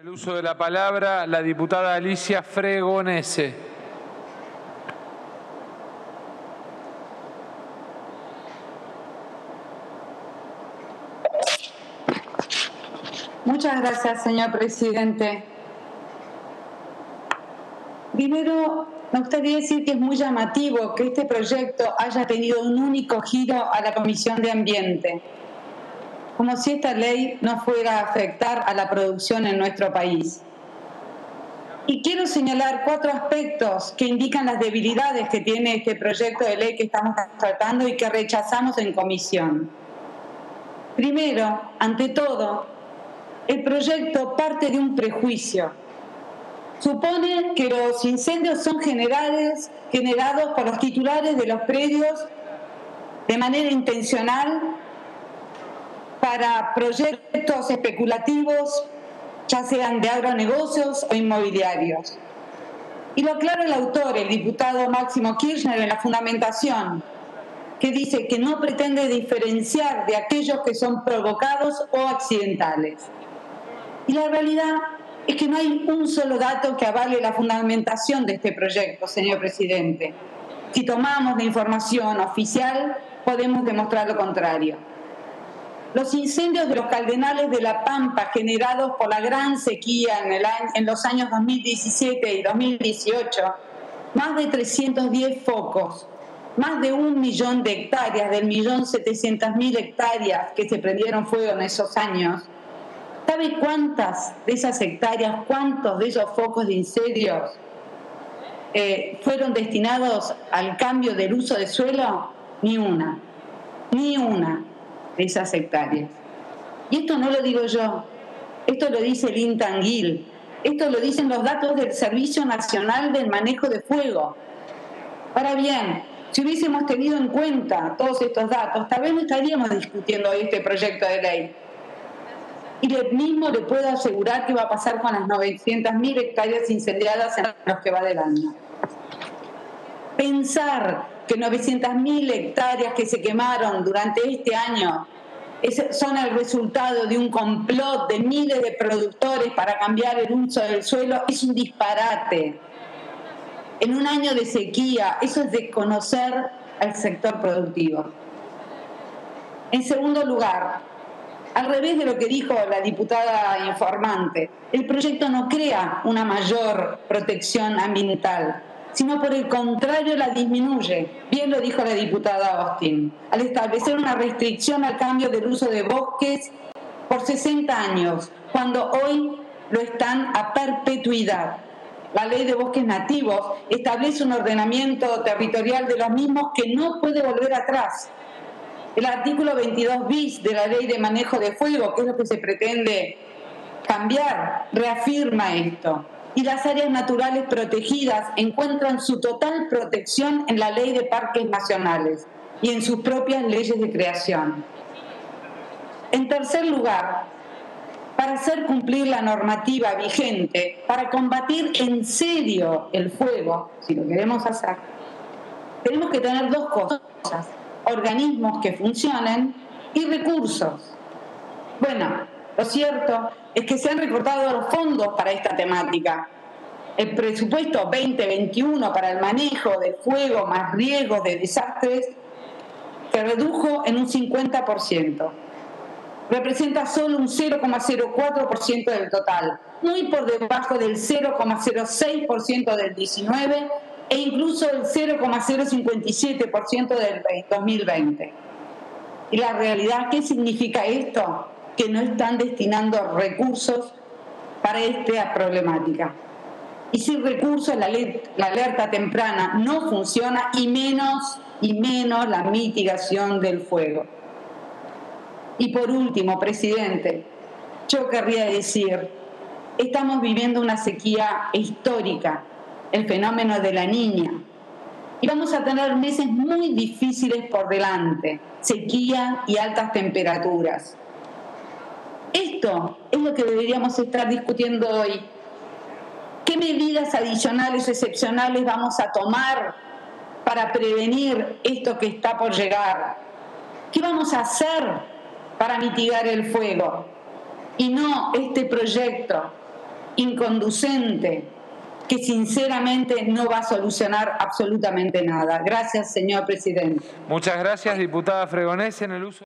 El uso de la palabra, la diputada Alicia Fregonese. Muchas gracias, señor presidente. Primero, me gustaría decir que es muy llamativo que este proyecto haya tenido un único giro a la Comisión de Ambiente como si esta ley no fuera a afectar a la producción en nuestro país. Y quiero señalar cuatro aspectos que indican las debilidades que tiene este proyecto de ley que estamos tratando y que rechazamos en comisión. Primero, ante todo, el proyecto parte de un prejuicio. Supone que los incendios son generados, generados por los titulares de los predios de manera intencional para proyectos especulativos, ya sean de agronegocios o inmobiliarios. Y lo aclara el autor, el diputado Máximo Kirchner, en la fundamentación, que dice que no pretende diferenciar de aquellos que son provocados o accidentales. Y la realidad es que no hay un solo dato que avale la fundamentación de este proyecto, señor presidente. Si tomamos la información oficial, podemos demostrar lo contrario. Los incendios de los caldenales de La Pampa generados por la gran sequía en, el en los años 2017 y 2018, más de 310 focos, más de un millón de hectáreas, del millón setecientas mil hectáreas que se prendieron fuego en esos años. ¿Sabe cuántas de esas hectáreas, cuántos de esos focos de incendios eh, fueron destinados al cambio del uso de suelo? Ni una, ni una esas hectáreas. Y esto no lo digo yo, esto lo dice el Intanguil, esto lo dicen los datos del Servicio Nacional del Manejo de Fuego. Ahora bien, si hubiésemos tenido en cuenta todos estos datos, tal vez no estaríamos discutiendo este proyecto de ley. Y le mismo le puedo asegurar que va a pasar con las 900.000 hectáreas incendiadas en los que va del año. Pensar que 900.000 hectáreas que se quemaron durante este año son el resultado de un complot de miles de productores para cambiar el uso del suelo es un disparate. En un año de sequía, eso es desconocer al sector productivo. En segundo lugar, al revés de lo que dijo la diputada informante, el proyecto no crea una mayor protección ambiental, sino por el contrario la disminuye. Bien lo dijo la diputada Austin, al establecer una restricción al cambio del uso de bosques por 60 años, cuando hoy lo están a perpetuidad. La ley de bosques nativos establece un ordenamiento territorial de los mismos que no puede volver atrás. El artículo 22 bis de la ley de manejo de fuego, que es lo que se pretende cambiar, reafirma esto y las áreas naturales protegidas encuentran su total protección en la ley de parques nacionales y en sus propias leyes de creación. En tercer lugar, para hacer cumplir la normativa vigente, para combatir en serio el fuego, si lo queremos hacer, tenemos que tener dos cosas, organismos que funcionen y recursos. Bueno, lo cierto es que se han recortado los fondos para esta temática. El presupuesto 2021 para el manejo de fuego más riesgos de desastres se redujo en un 50%. Representa solo un 0,04% del total, muy por debajo del 0,06% del 19 e incluso el 0,057% del 2020. ¿Y la realidad qué significa esto? Que no están destinando recursos para esta problemática. Y sin recursos la, la alerta temprana no funciona y menos y menos la mitigación del fuego. Y por último, presidente, yo querría decir, estamos viviendo una sequía histórica, el fenómeno de la niña, y vamos a tener meses muy difíciles por delante, sequía y altas temperaturas. Esto es lo que deberíamos estar discutiendo hoy. ¿Qué medidas adicionales, excepcionales vamos a tomar para prevenir esto que está por llegar? ¿Qué vamos a hacer para mitigar el fuego? Y no este proyecto inconducente que sinceramente no va a solucionar absolutamente nada. Gracias, señor presidente. Muchas gracias, diputada Fregonés. En el uso